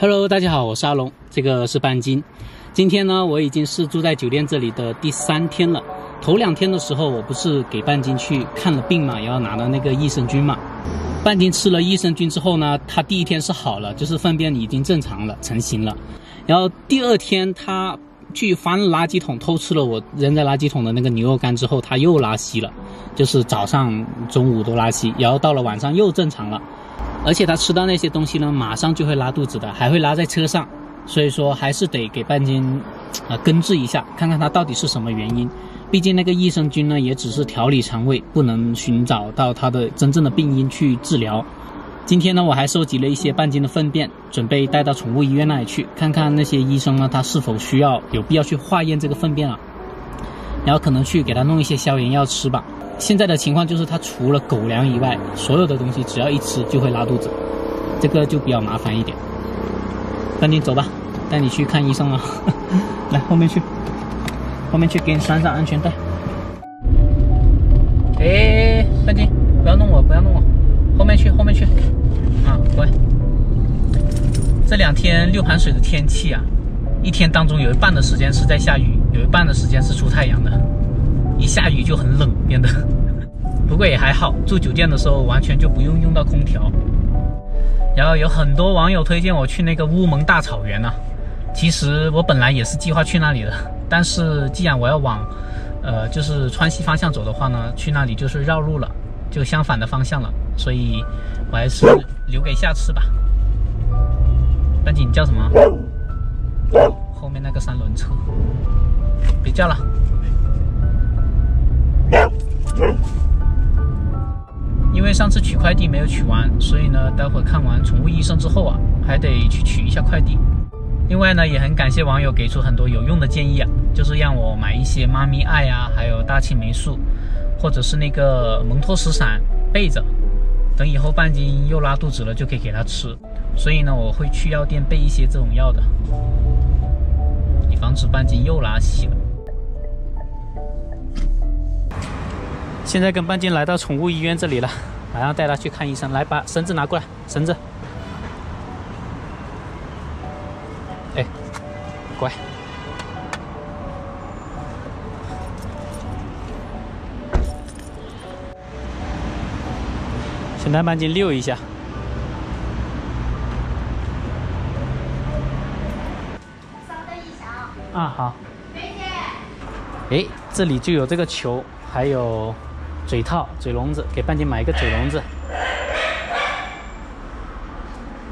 Hello，大家好，我是阿龙，这个是半斤。今天呢，我已经是住在酒店这里的第三天了。头两天的时候，我不是给半斤去看了病嘛，然后拿了那个益生菌嘛。半斤吃了益生菌之后呢，他第一天是好了，就是粪便已经正常了，成型了。然后第二天他去翻垃圾桶偷吃了我扔在垃圾桶的那个牛肉干之后，他又拉稀了，就是早上、中午都拉稀，然后到了晚上又正常了。而且他吃到那些东西呢，马上就会拉肚子的，还会拉在车上。所以说还是得给半斤，啊根治一下，看看他到底是什么原因。毕竟那个益生菌呢，也只是调理肠胃，不能寻找到它的真正的病因去治疗。今天呢，我还收集了一些半斤的粪便，准备带到宠物医院那里去，看看那些医生呢，他是否需要有必要去化验这个粪便啊？然后可能去给他弄一些消炎药吃吧。现在的情况就是，它除了狗粮以外，所有的东西只要一吃就会拉肚子，这个就比较麻烦一点。赶紧走吧，带你去看医生啊！来后面去，后面去给你拴上安全带。哎，半斤，不要弄我，不要弄我，后面去，后面去。啊，乖。这两天六盘水的天气啊，一天当中有一半的时间是在下雨，有一半的时间是出太阳的。一下雨就很冷，变得。不过也还好，住酒店的时候完全就不用用到空调。然后有很多网友推荐我去那个乌蒙大草原呢，其实我本来也是计划去那里的，但是既然我要往，呃，就是川西方向走的话呢，去那里就是绕路了，就相反的方向了，所以我还是留给下次吧。半斤，你叫什么？后面那个三轮车，别叫了。因为上次取快递没有取完，所以呢，待会看完宠物医生之后啊，还得去取一下快递。另外呢，也很感谢网友给出很多有用的建议啊，就是让我买一些妈咪爱啊，还有大青霉素，或者是那个蒙脱石散备着，等以后半斤又拉肚子了就可以给它吃。所以呢，我会去药店备一些这种药的，以防止半斤又拉稀了。现在跟半斤来到宠物医院这里了，马上带它去看医生。来，把绳子拿过来，绳子。哎，乖。先带半斤溜一下。稍等一下啊。啊，好。哎，这里就有这个球，还有。嘴套、嘴笼子，给半斤买一个嘴笼子，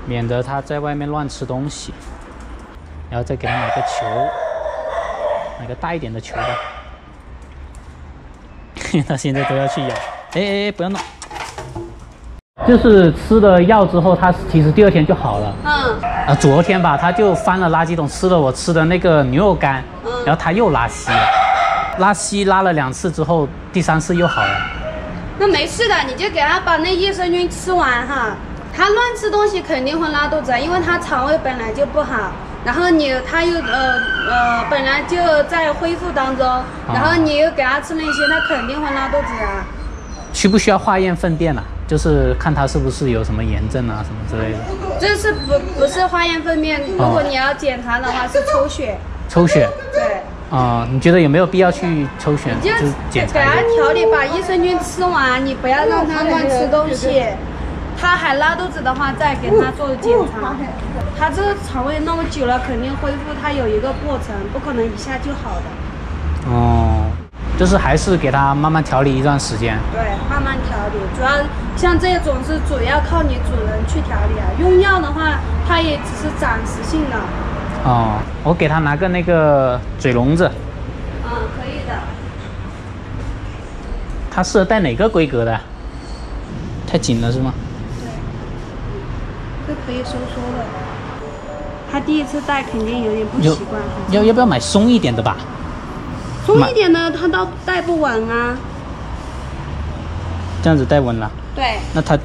免得它在外面乱吃东西。然后再给它买个球，买个大一点的球吧。它现在都要去咬。哎哎哎，不要弄！就是吃了药之后，它其实第二天就好了。嗯。啊，昨天吧，它就翻了垃圾桶，吃了我吃的那个牛肉干，然后它又拉稀了。拉稀拉了两次之后，第三次又好了。那没事的，你就给他把那益生菌吃完哈。他乱吃东西肯定会拉肚子，因为他肠胃本来就不好。然后你他又呃呃本来就在恢复当中，然后你又给他吃那些，他肯定会拉肚子啊。需不需要化验粪便啊？就是看他是不是有什么炎症啊什么之类的。这是不不是化验粪便？如果你要检查的话，是抽血。抽血。对。啊，你觉得有没有必要去抽血？就检查。给他调理，把益生菌吃完，你不要让他乱吃东西。他还拉肚子的话，再给他做检查。他这个肠胃那么久了，肯定恢复，他有一个过程，不可能一下就好的。哦，就是还是给他慢慢调理一段时间。对，慢慢调理，主要像这种是主要靠你主人去调理啊。用药的话，它也只是暂时性的。哦，我给他拿个那个嘴笼子。嗯，可以的。他适合戴哪个规格的？太紧了是吗？对，这可以收缩的。他第一次戴肯定有点不习惯。要要不要买松一点的吧？松一点的他倒戴不稳啊。这样子戴稳了。对。那他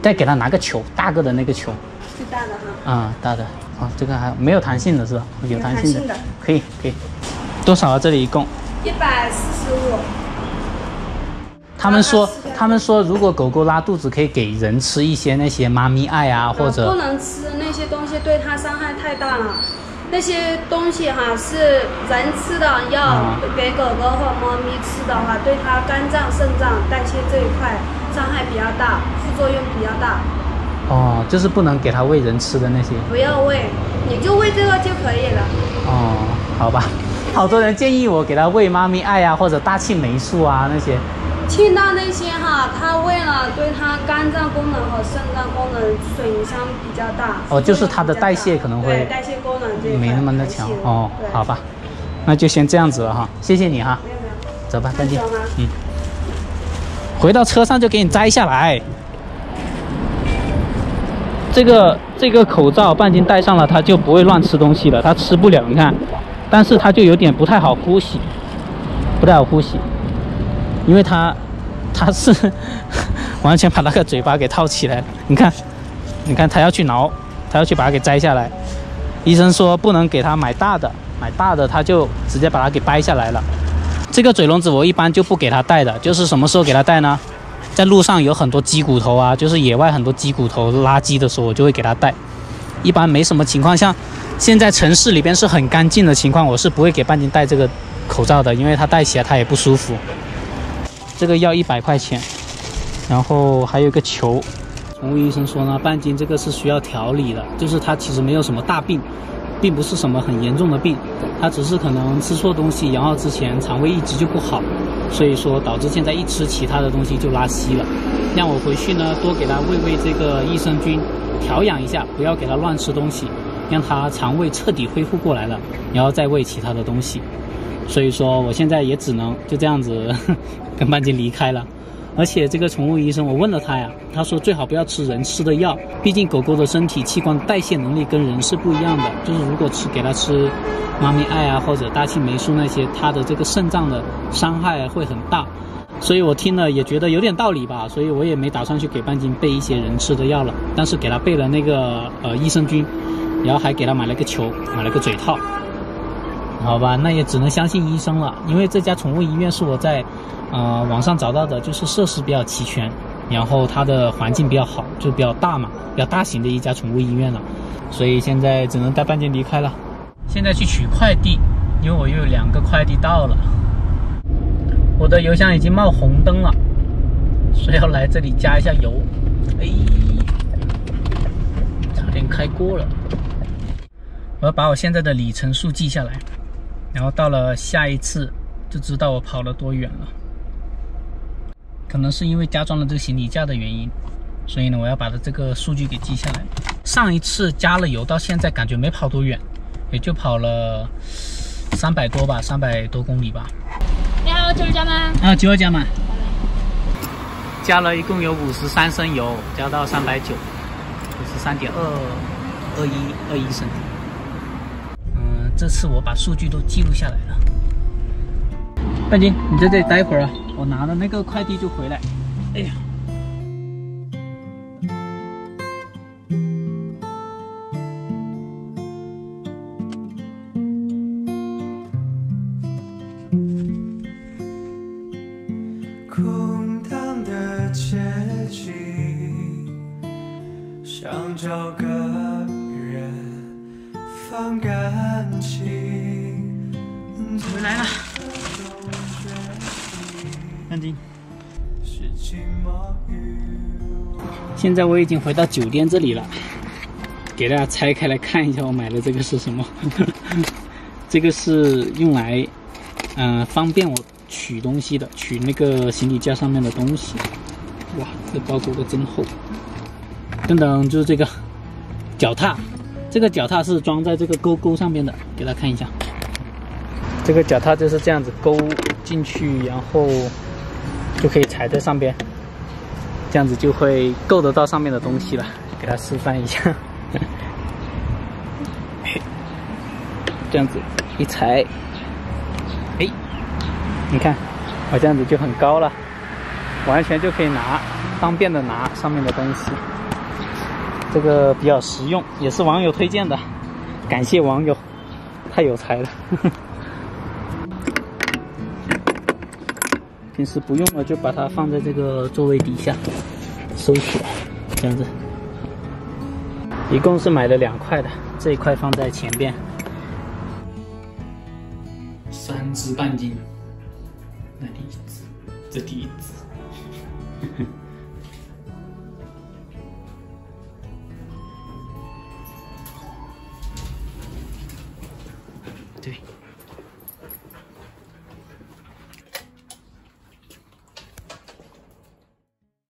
再给他拿个球，大个的那个球。最大的哈。啊，大的。啊，这个还没有弹性的是吧？有弹性的，可以可以。多少啊？这里一共一百四十五。他们说他们说，如果狗狗拉肚子，可以给人吃一些那些妈咪爱啊，或者不能吃那些东西，对它伤害太大了。那些东西哈是人吃的药，啊给狗狗或猫咪吃的话，对它肝脏、肾脏、代谢这一块伤害比较大，副作用比较大。哦，就是不能给它喂人吃的那些。不要喂，你就喂这个就可以了。哦，好吧。好多人建议我给它喂妈咪爱啊，或者大青霉素啊那些。听到那些哈，它为了对它肝脏功能和肾脏功能损伤比较大。哦就是它的代谢可能会代谢功能这没那么的强哦，好吧，那就先这样子了哈，谢谢你哈，没有没有，走吧，半斤那走吗，嗯，回到车上就给你摘下来。这个这个口罩半斤戴上了，它就不会乱吃东西了，它吃不了，你看，但是它就有点不太好呼吸，不太好呼吸，因为它它是 完全把那个嘴巴给套起来，你看，你看它要去挠，它要去把它给摘下来。医生说不能给它买大的，买大的它就直接把它给掰下来了。这个嘴笼子我一般就不给它戴的，就是什么时候给它戴呢？在路上有很多鸡骨头啊，就是野外很多鸡骨头垃圾的时候，我就会给它戴。一般没什么情况，像现在城市里边是很干净的情况，我是不会给半斤戴这个口罩的，因为它戴起来它也不舒服。这个要一百块钱，然后还有一个球。宠物医生说呢，半斤这个是需要调理的，就是它其实没有什么大病，并不是什么很严重的病，它只是可能吃错东西，然后之前肠胃一直就不好，所以说导致现在一吃其他的东西就拉稀了。让我回去呢多给它喂喂这个益生菌，调养一下，不要给它乱吃东西，让它肠胃彻底恢复过来了，然后再喂其他的东西。所以说我现在也只能就这样子 跟半斤离开了。而且这个宠物医生，我问了他呀，他说最好不要吃人吃的药，毕竟狗狗的身体器官代谢能力跟人是不一样的。就是如果吃给它吃妈咪爱啊或者大青霉素那些，它的这个肾脏的伤害会很大。所以我听了也觉得有点道理吧，所以我也没打算去给半斤备一些人吃的药了，但是给它备了那个呃益生菌，然后还给它买了个球，买了个嘴套。好吧，那也只能相信医生了，因为这家宠物医院是我在，呃，网上找到的，就是设施比较齐全，然后它的环境比较好，就比较大嘛，比较大型的一家宠物医院了，所以现在只能带半斤离开了。现在去取快递，因为我又有两个快递到了，我的邮箱已经冒红灯了，所以要来这里加一下油。哎，差点开锅了。我要把我现在的里程数记下来，然后到了下一次就知道我跑了多远了。可能是因为加装了这个行李架的原因，所以呢，我要把它这个数据给记下来。上一次加了油到现在感觉没跑多远，也就跑了三百多吧，三百多公里吧。你好，九二加吗？啊，九二加满，加了一共有五十三升油，加到三百九，五十三点二二一二一升。这次我把数据都记录下来了。半斤，你在这里待会儿啊，我拿了那个快递就回来。哎呀，空荡的街景，想找个现在我已经回到酒店这里了，给大家拆开来看一下我买的这个是什么。这个是用来，嗯、方便我取东西的，取那个行李架上面的东西。哇，这包裹的真厚。等等，就是这个脚踏，这个脚踏是装在这个钩钩上面的，给大家看一下。这个脚踏就是这样子勾进去，然后就可以踩在上边。这样子就会够得到上面的东西了。给它示范一下，这样子一踩，哎，你看，我这样子就很高了，完全就可以拿，方便的拿上面的东西。这个比较实用，也是网友推荐的，感谢网友，太有才了。呵呵平时不用了就把它放在这个座位底下收起来，这样子。一共是买了两块的，这一块放在前边，三只半斤，那第一只，这第一只。